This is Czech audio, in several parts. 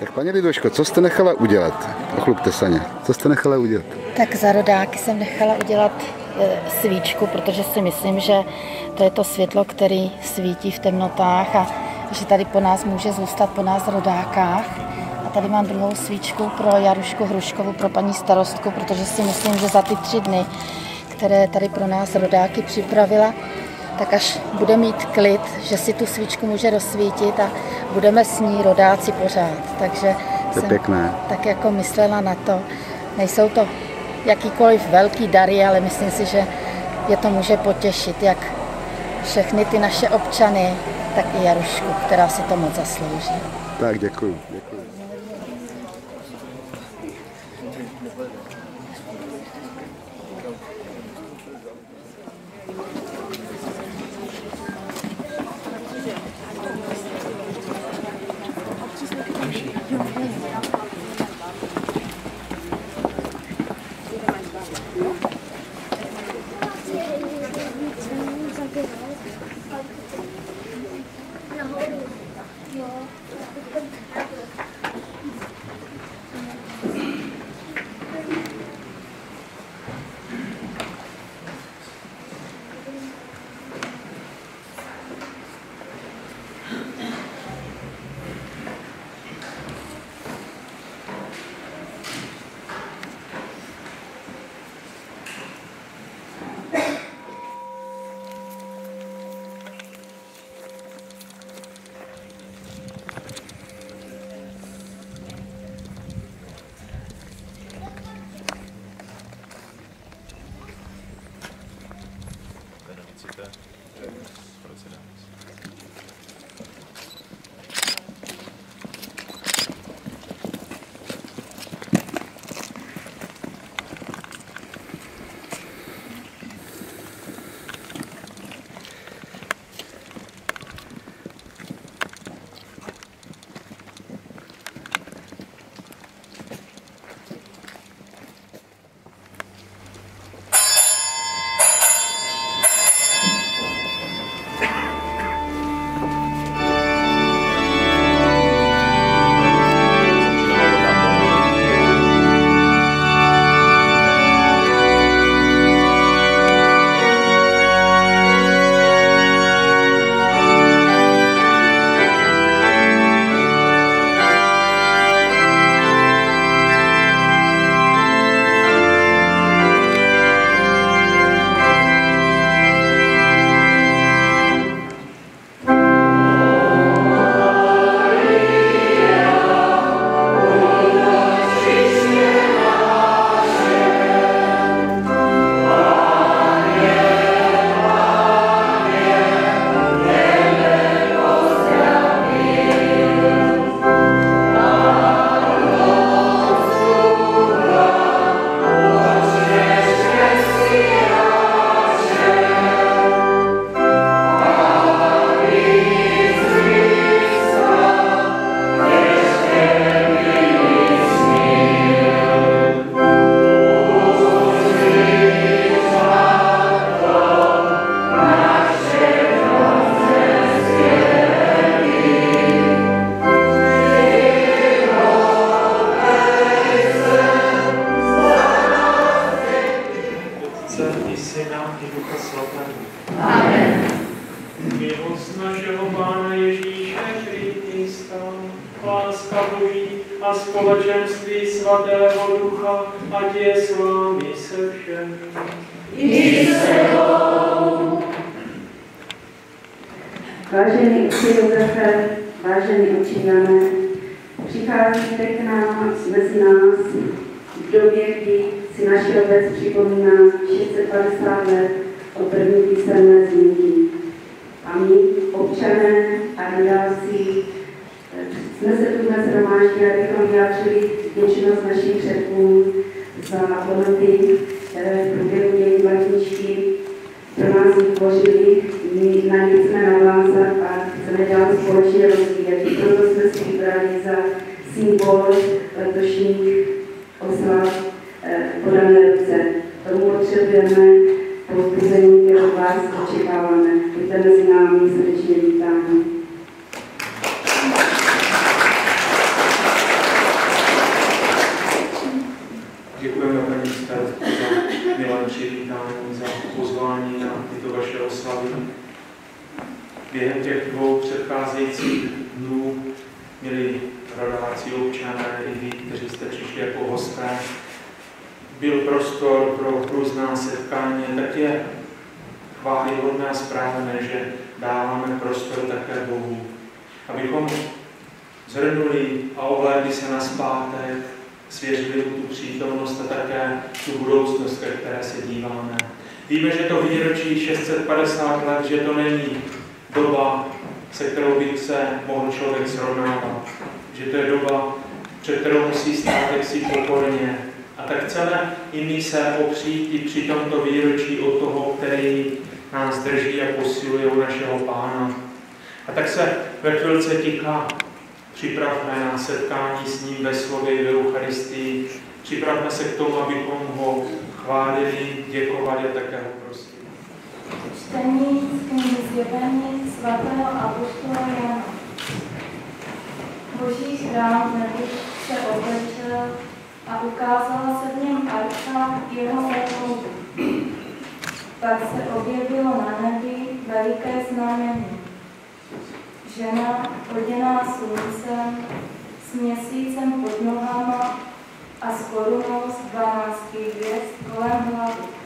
Tak paní Lidoško, co jste nechala udělat? Ochlupte se Co jste nechala udělat? Tak za rodáky jsem nechala udělat e, svíčku, protože si myslím, že to je to světlo, který svítí v temnotách a že tady po nás může zůstat po nás rodákách. A tady mám druhou svíčku pro Jarušku Hruškovu, pro paní starostku, protože si myslím, že za ty tři dny, které tady pro nás rodáky připravila, tak až bude mít klid, že si tu svíčku může rozsvítit a budeme s ní rodáci pořád. Takže to jsem pěkné. tak jako myslela na to. Nejsou to jakýkoliv velký dary, ale myslím si, že je to může potěšit, jak všechny ty naše občany, tak i Jarušku, která si to moc zaslouží. Tak děkuji. děkuji. Vážený otci Josefe, vážený otče Jane, přicházíte k nám mezi nás v době, kdy si naši obec připomíná 650 let o první písemné zmínky. A my, občané a vydáci, jsme se tu dnes romáždili, abychom vyjádřili věčnost našich předků za hodnoty, které v průběhu dění letničky pro nás vytvořili my na ně chceme navázat a chceme dál společně rozvíjet. Proto jsme si vybrali za symbol letošních oslav eh, podané ruce. Tomu potřebujeme povzbuzení, které od vás očekáváme. Buďte mezi námi srdečně vítáni. Dnů měli rodáci občané i vy, kteří jste přišli jako hosté, byl prostor pro různá setkání, tak je chválihodné a správné, že dáváme prostor také Bohu, abychom zhrnuli a ohlédli se na zpátek, svěřili mu tu přítomnost a také tu budoucnost, ke které se díváme. Víme, že to výročí 650 let, že to není doba, se kterou by se mohl člověk srovnávat. Že to je doba, před kterou musí stát si pokorně. A tak chceme i my se opřít i při tomto výročí o toho, který nás drží a posiluje u našeho Pána. A tak se ve chvilce ticha připravme na setkání s ním ve slově v Eucharistii. Připravme se k tomu, abychom ho chválili, děkovali a také ho prosili. Čtení z Zjevení svatého Apoštola Jana. Boží chrám nebi se otevřel a ukázala se v něm archa jeho vrcholu. Pak se objevilo na nebi veliké znamení. Žena oděná sluncem, s měsícem pod nohama a s korunou z dvanácti hvězd kolem hlavy.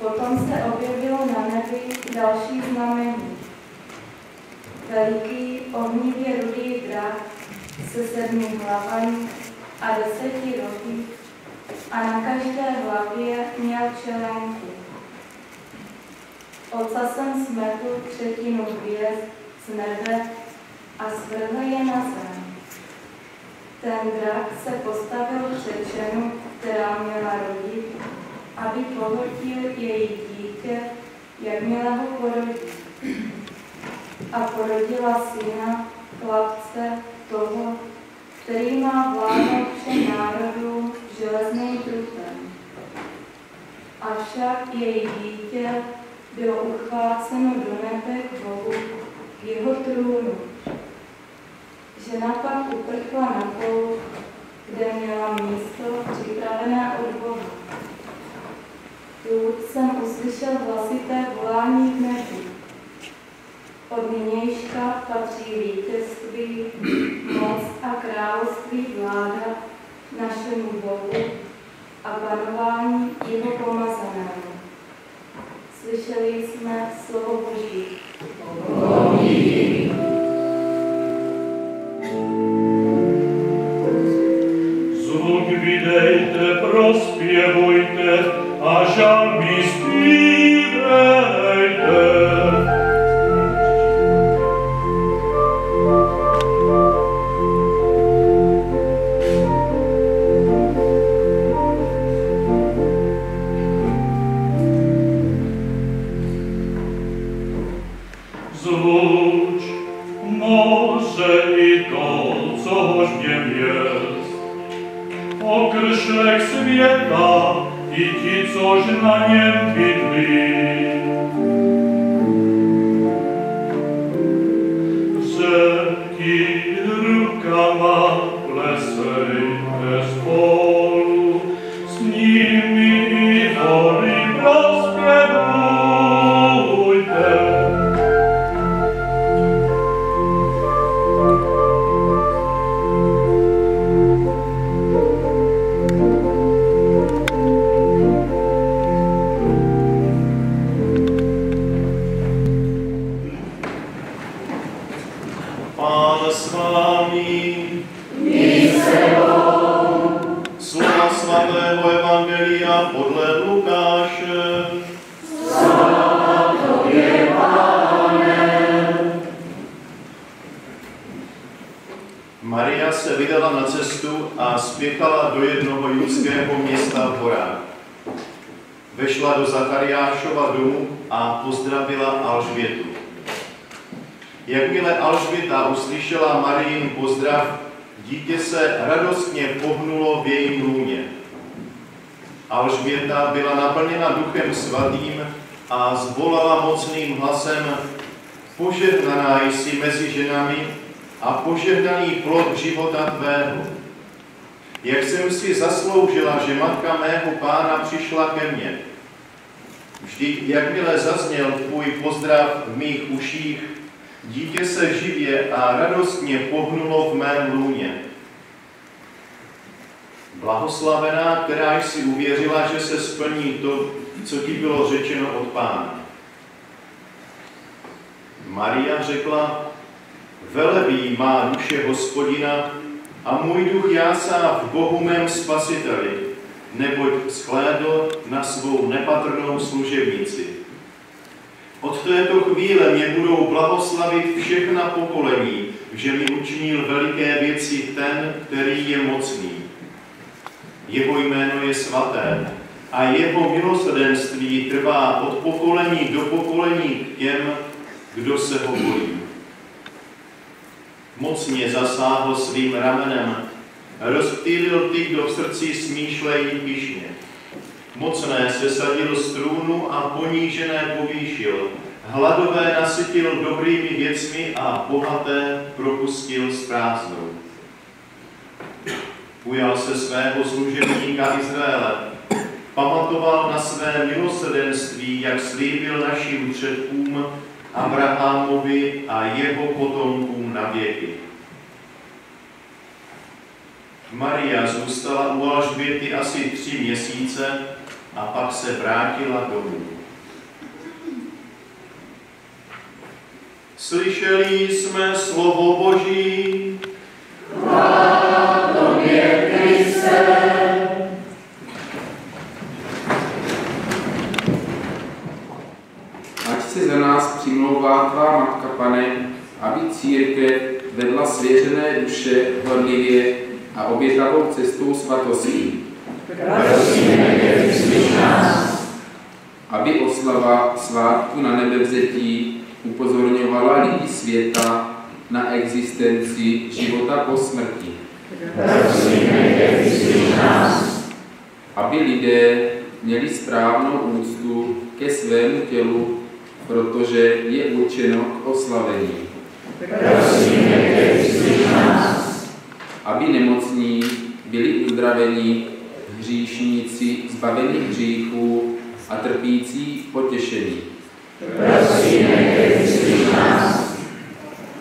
Potom se objevilo na nebi další znamení. Veliký ohnivě rudý drak se sedmi hlavami a deseti rohy a na každé hlavě měl čelenku. Ocasem smetl třetinu hvězd z nebe a svrhl je na zem. Ten drak se postavil před ženu, která měla rodit, aby pohltil její dítě, jakmile ho porodí. A porodila syna, chlapce, toho, který má vládnout všem národům železným trupem. Avšak její dítě bylo uchváceno do nebe k Bohu, k jeho trůnu. Žena pak uprchla na pol, kde měla místo připravené od Boha. Tu jsem uslyšel hlasité volání v nebi. Od nynějška patří vítězství, moc a království vláda našemu Bohu a panování jeho pomazaného. Slyšeli jsme slovo Boží. Zvuk vydejte, prospěvujte I shall be free. Světa i ti, což na něm judského města horách. Vešla do Zachariášova domu a pozdravila Alžbětu. Jakmile Alžběta uslyšela Marijin pozdrav, dítě se radostně pohnulo v jejím lůně. Alžběta byla naplněna duchem svatým a zvolala mocným hlasem Požehnaná jsi mezi ženami a požehnaný plod života tvého. Jak jsem si zasloužila, že matka mého pána přišla ke mně. Vždyť jakmile zazněl tvůj pozdrav v mých uších, dítě se živě a radostně pohnulo v mém lůně. Blahoslavená, která jsi uvěřila, že se splní to, co ti bylo řečeno od Pána. Maria řekla, velebí má duše hospodina a můj duch jásá v Bohu mém spasiteli, neboť schlédl na svou nepatrnou služebnici. Od této chvíle mě budou blahoslavit všechna pokolení, že mi učinil veliké věci ten, který je mocný. Jeho jméno je svaté a jeho milosrdenství trvá od pokolení do pokolení těm, kdo se ho bojí. Mocně zasáhl svým ramenem, rozptýlil ty, kdo v srdci smýšlejí pišně. Mocné se sadil z trůnu a ponížené povýšil. Hladové nasytil dobrými věcmi a bohaté propustil s prázdnou. Ujal se svého služebníka Izraele, pamatoval na své milosrdenství, jak slíbil našim předkům Abrahamovi a jeho potomkům na věky. Maria zůstala u Alžběty asi tři měsíce a pak se vrátila domů. Slyšeli jsme slovo Boží. Ať přimlouvá tvá matka, pane, aby církev vedla svěřené duše horlivě a obětavou cestou svatostí. Aby oslava svátku na nebevzetí upozorňovala lidi světa na existenci života po smrti. Aby lidé měli správnou úctu ke svému tělu, protože je určeno k oslavení. Aby nemocní byli uzdraveni, hříšníci zbaveni hříchů a trpící potěšení.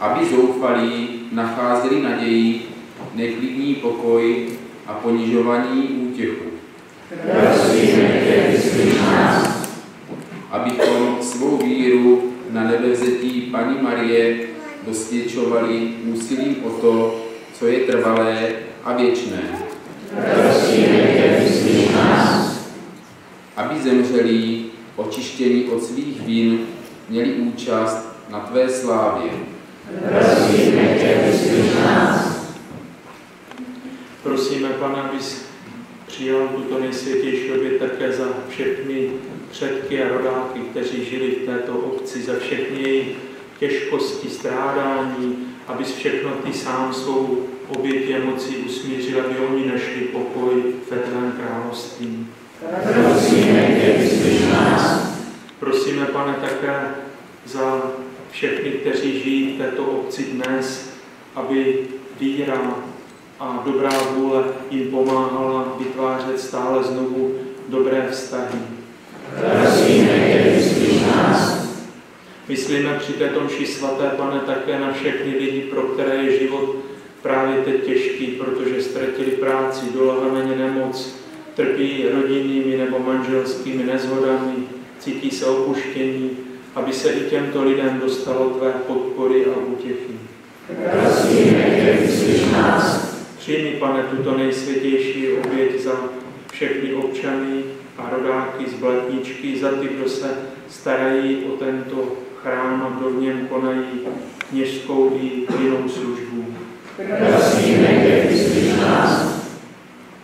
Aby zoufalí nacházeli naději, neklidní pokoj a ponižovaní útěchu. Abychom svou víru na nebevzetí Paní Marie dosvědčovali úsilím o to, co je trvalé a věčné. Aby zemřelí, očištění od svých vín, měli účast na tvé slávě. Prosíme, Pane, abys přijal tuto nejsvětější oběť také za všechny předky a rodáky, kteří žili v této obci, za všechny jejich těžkosti, strádání, abys všechno ty sám svou obětí a moci usmířil, aby oni našli pokoj ve tvém království. Prosíme, pane, také za všechny, kteří žijí v této obci dnes, aby víra a dobrá vůle jim pomáhala vytvářet stále znovu dobré vztahy. Myslíme při této mši svaté, pane, také na všechny lidi, pro které je život právě teď těžký, protože ztratili práci, dolehla na ně nemoc, trpí rodinnými nebo manželskými nezhodami, cítí se opuštění, aby se i těmto lidem dostalo tvé podpory a útěchy. Přijmi, pane, tuto nejsvětější oběť za všechny občany a rodáky z Blatničky, za ty, kdo se starají o tento chrám a kdo v něm konají kněžskou i jinou službu.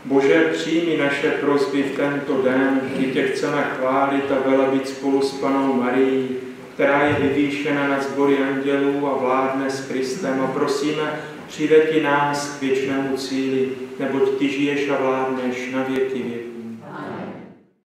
Bože, přijmi naše prosby v tento den, kdy tě chceme chválit a velebit spolu s Panou Marií, která je vyvýšena na sbory andělů a vládne s Kristem a prosíme, přivedi nás k věčnému cíli, neboť ty žiješ a vládneš na věky věků.